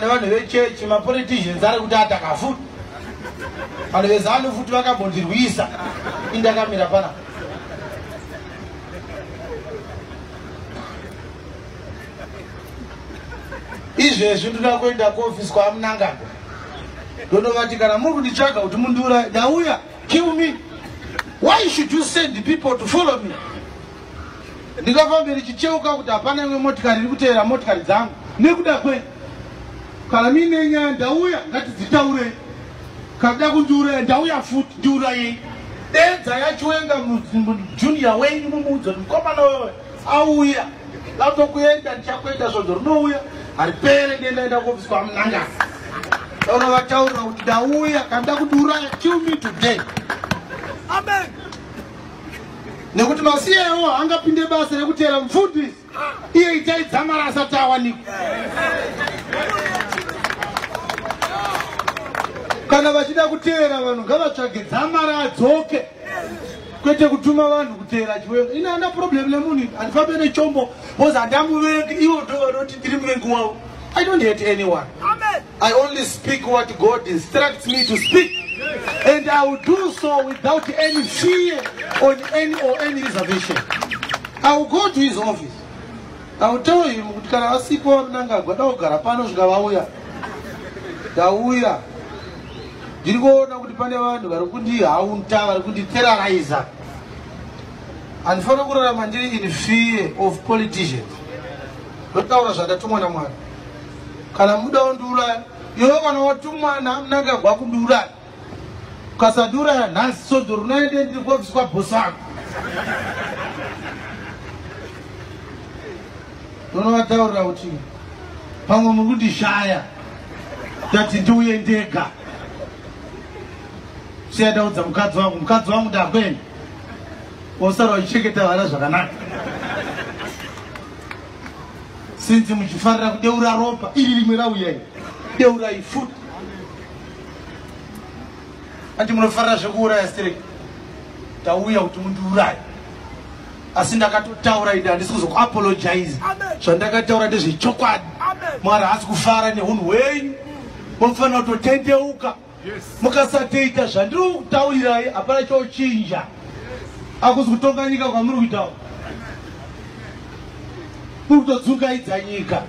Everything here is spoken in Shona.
nevanhu vechechi mapoliticians ari kuti ataka futi vanhu vezanu futi vakambondirwisa indakamira panapa izvezvi ndoda kuenda kuofisi kwamunangagwa ndondovati kana muri kunditsvaga kuti mundiura ndauya kill me. Why should you send people to follow me? Ndingafambe ndichicheuka kuti hapana imwe motikari iri kuteera motikari dzangu. Nekuda kwei kana miine nyaya ndauya ngatidzitaurei kana da kundiuraya ndauya futi ndiurayei denza yachiwenga junior wenyu mumuudza kuti mukomana wewe. Auya. Atokuenda ndichakuenda svodzo rinouya. Haripere ndiendaenda kuofisi kwamunangasi unovataurira kuti ndauya kana da kundiuraya kill me today. Amen. nekuti masiyewo angapinde basa rekuteera mufundisi iye itaidzamara asati awanikwa kana vachida kuteera vanhu ngavatsvage dzamara adzoke kwete kutuma vanhu kuteera chiwenga ine hana problem nemunhu handifambe nechombo bcause handamuvengi ivo ndo vanoti ndiri muvengi wavo i don't hate anyone Amen. I only speak what God instructs me to speak. And I will do so without any fear on any or any reservation. I will go to his office. I will tell him kuti kana vasipo vamunangagwa ndakugara pano svika vauya ndauya ndiri kuona kuti pane vanhu vari kundihaunta vari kunditerroriza handifanira kurarama ndiri in fear of politicians. Ndotaura zvandatumwa namwari. Kana muda kundiuraya iwe kana watumwa namunangagwa kundiuraya ukasandiuraya nhasi sodzo runoende ndiri kuofisi kwabhosi wangu ndonovataurira kuti pamwe muri kundishaya ndati ndiuye ndega siyandaudza mukadzi wangu. Mukadzi wangu ndakwenda osara vachichengeta vana zvakanaka. Sinzi muchifanira kudeura ropa iri rimwe rauyai deurai futi ati munofanira zvekuuraya strek tauya kuti mundiuraye. Asi ndakatotaura ide handisi kuzokuapologize. Amen. zvandakataura ndezvechokwadi. Mwari haasi kufara neunhu hwenyu. Munofanira kutotendeuka mukasatoita zvandiri kutaurirai hapana chochinja akuzi kutonga nyika kwamuri kuitaura muri kutodzungaidza nyika